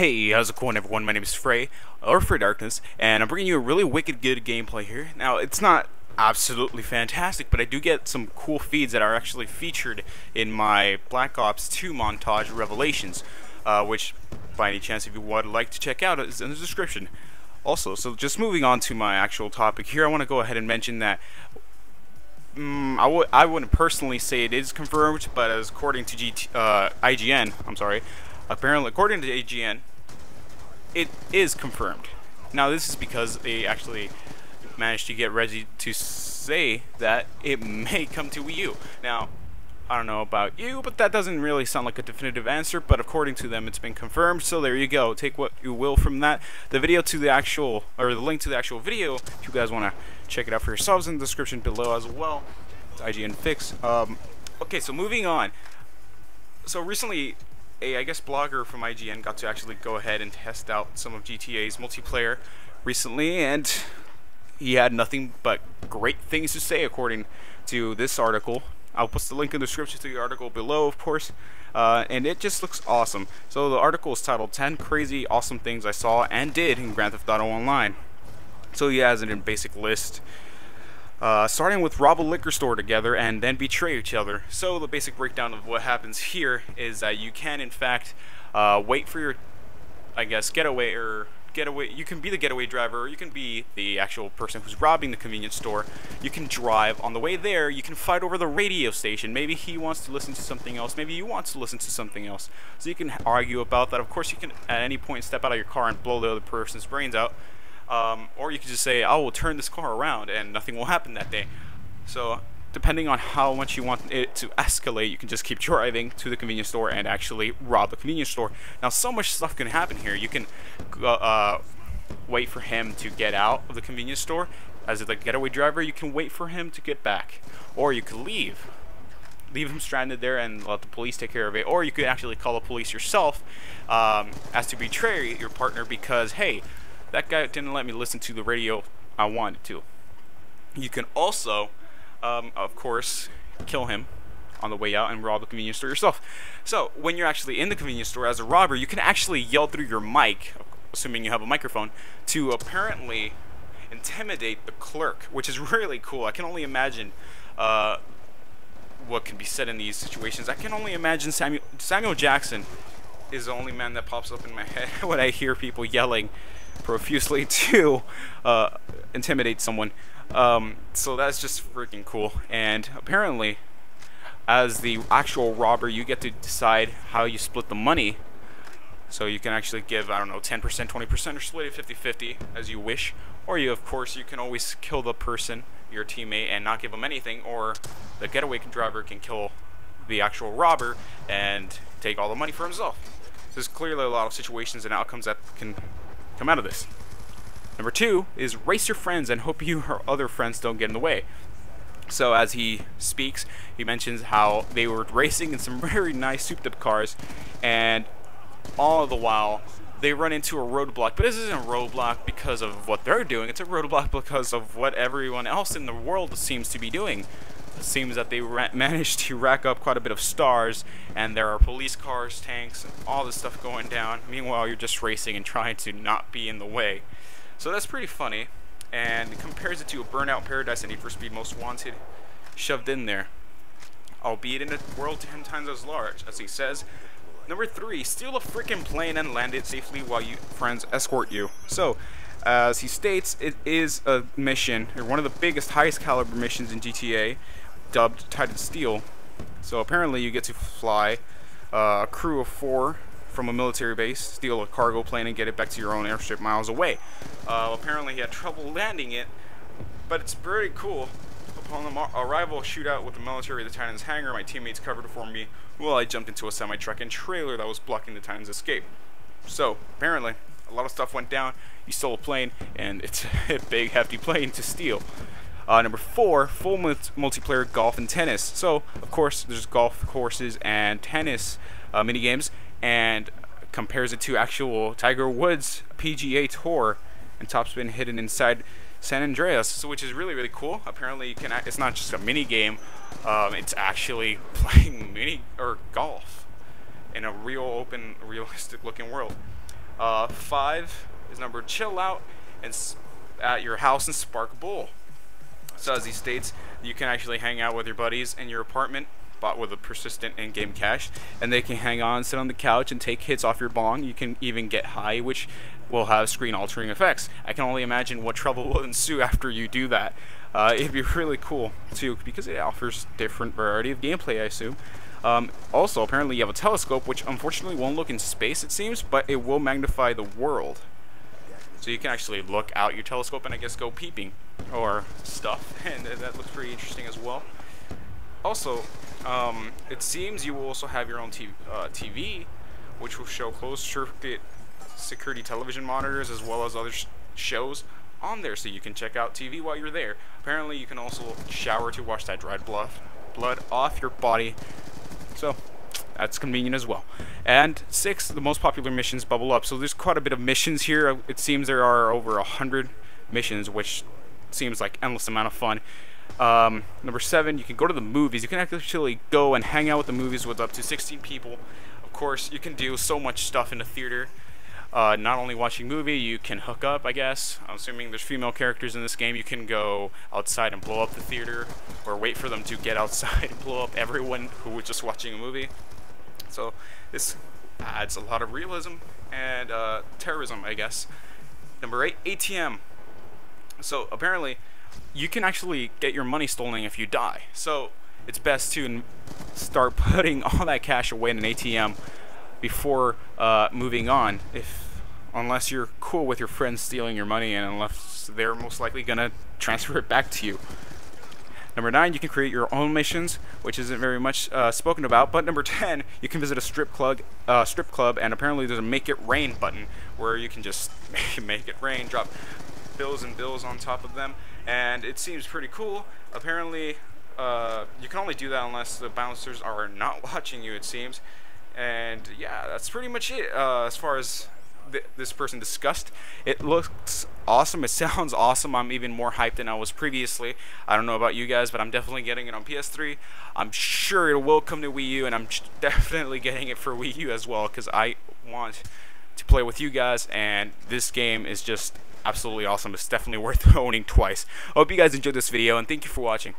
Hey, how's it going everyone? My name is Fray, or Fray Darkness, and I'm bringing you a really wicked good gameplay here. Now, it's not absolutely fantastic, but I do get some cool feeds that are actually featured in my Black Ops 2 montage Revelations, uh, which, by any chance, if you would like to check out, is in the description. Also, so just moving on to my actual topic here, I want to go ahead and mention that Mm, I w I wouldn't personally say it is confirmed, but as according to GT uh, IGN, I'm sorry, apparently according to IGN, it is confirmed. Now this is because they actually managed to get Reggie to say that it may come to Wii U. Now, I don't know about you, but that doesn't really sound like a definitive answer, but according to them, it's been confirmed, so there you go. Take what you will from that. The video to the actual, or the link to the actual video, if you guys want to check it out for yourselves in the description below as well. It's IGN Fix. Um, okay, so moving on. So recently, a, I guess, blogger from IGN got to actually go ahead and test out some of GTA's multiplayer recently, and he had nothing but great things to say according to this article I'll post the link in the description to the article below, of course. Uh, and it just looks awesome. So the article is titled 10 Crazy Awesome Things I Saw and Did in Grand Theft Auto Online. So he has it in basic list. Uh, starting with rob a liquor store together and then betray each other. So the basic breakdown of what happens here is that you can in fact uh, wait for your, I guess, getaway or getaway you can be the getaway driver or you can be the actual person who's robbing the convenience store. You can drive. On the way there you can fight over the radio station. Maybe he wants to listen to something else. Maybe you want to listen to something else. So you can argue about that. Of course you can at any point step out of your car and blow the other person's brains out um, or you could just say I will turn this car around and nothing will happen that day so depending on how much you want it to escalate, you can just keep driving to the convenience store and actually rob the convenience store. Now, so much stuff can happen here. You can uh, wait for him to get out of the convenience store. As a getaway driver, you can wait for him to get back. Or you could leave. Leave him stranded there and let the police take care of it. Or you could actually call the police yourself um, as to betray your partner because, hey, that guy didn't let me listen to the radio I wanted to. You can also um, of course, kill him on the way out and rob the convenience store yourself. So, when you're actually in the convenience store as a robber, you can actually yell through your mic, assuming you have a microphone, to apparently intimidate the clerk, which is really cool. I can only imagine uh, what can be said in these situations. I can only imagine Samuel, Samuel Jackson is the only man that pops up in my head when I hear people yelling profusely to uh, intimidate someone. Um, so that's just freaking cool. And apparently, as the actual robber, you get to decide how you split the money. So you can actually give, I don't know, 10%, 20%, or split it 50-50 as you wish. Or you, of course, you can always kill the person, your teammate, and not give them anything. Or the getaway driver can kill the actual robber and take all the money for himself. There's clearly a lot of situations and outcomes that can come out of this. Number two is race your friends and hope you or other friends don't get in the way. So as he speaks, he mentions how they were racing in some very nice souped-up cars, and all the while they run into a roadblock. But this isn't a roadblock because of what they're doing. It's a roadblock because of what everyone else in the world seems to be doing. It seems that they managed to rack up quite a bit of stars, and there are police cars, tanks, and all this stuff going down. Meanwhile, you're just racing and trying to not be in the way. So that's pretty funny, and compares it to a Burnout Paradise and Need for Speed Most Wanted shoved in there, albeit in a world 10 times as large, as he says. Number three, steal a freaking plane and land it safely while you friends escort you. So, as he states, it is a mission, or one of the biggest, highest caliber missions in GTA, dubbed Titan Steel. So apparently you get to fly uh, a crew of four from a military base, steal a cargo plane, and get it back to your own airstrip miles away. Uh, apparently, he had trouble landing it, but it's pretty cool. Upon the arrival shootout with the military the Titan's hangar, my teammates covered for me while I jumped into a semi-truck and trailer that was blocking the Titan's escape. So, apparently, a lot of stuff went down. You stole a plane, and it's a big, hefty plane to steal. Uh, number four, full multiplayer golf and tennis. So, of course, there's golf courses and tennis uh, mini games, and compares it to actual Tiger Woods PGA Tour and Top Spin hidden inside San Andreas, so which is really really cool. Apparently, you can. It's not just a mini game; um, it's actually playing mini or golf in a real open, realistic looking world. Uh, five is number chill out and at your house and spark bowl. He states, you can actually hang out with your buddies in your apartment bought with a persistent in-game cache and they can hang on sit on the couch and take hits off your bong. You can even get high which will have screen altering effects. I can only imagine what trouble will ensue after you do that. Uh, it'd be really cool too because it offers different variety of gameplay i assume. Um, also apparently you have a telescope which unfortunately won't look in space it seems but it will magnify the world. So you can actually look out your telescope and I guess go peeping or stuff, and that looks pretty interesting as well. Also, um, it seems you will also have your own uh, TV which will show closed circuit security television monitors as well as other sh shows on there so you can check out TV while you're there. Apparently you can also shower to wash that dried blood, blood off your body. So that's convenient as well. And six, the most popular missions bubble up. So there's quite a bit of missions here. It seems there are over a hundred missions, which seems like endless amount of fun. Um, number seven, you can go to the movies. You can actually go and hang out with the movies with up to 16 people. Of course, you can do so much stuff in the theater. Uh, not only watching movie, you can hook up, I guess. I'm assuming there's female characters in this game. You can go outside and blow up the theater, or wait for them to get outside and blow up everyone who was just watching a movie. So this adds a lot of realism and uh, terrorism, I guess. Number eight, ATM. So apparently, you can actually get your money stolen if you die. So it's best to start putting all that cash away in an ATM before uh, moving on. If unless you're cool with your friends stealing your money, and unless they're most likely gonna transfer it back to you. Number nine, you can create your own missions, which isn't very much uh, spoken about. But number ten, you can visit a strip club, uh, strip club, and apparently there's a make it rain button where you can just make it rain, drop bills and bills on top of them, and it seems pretty cool. Apparently, uh, you can only do that unless the bouncers are not watching you. It seems, and yeah, that's pretty much it uh, as far as th this person discussed. It looks awesome. It sounds awesome. I'm even more hyped than I was previously. I don't know about you guys, but I'm definitely getting it on PS3. I'm sure it will come to Wii U, and I'm definitely getting it for Wii U as well because I want to play with you guys, and this game is just absolutely awesome. It's definitely worth owning twice. I hope you guys enjoyed this video, and thank you for watching.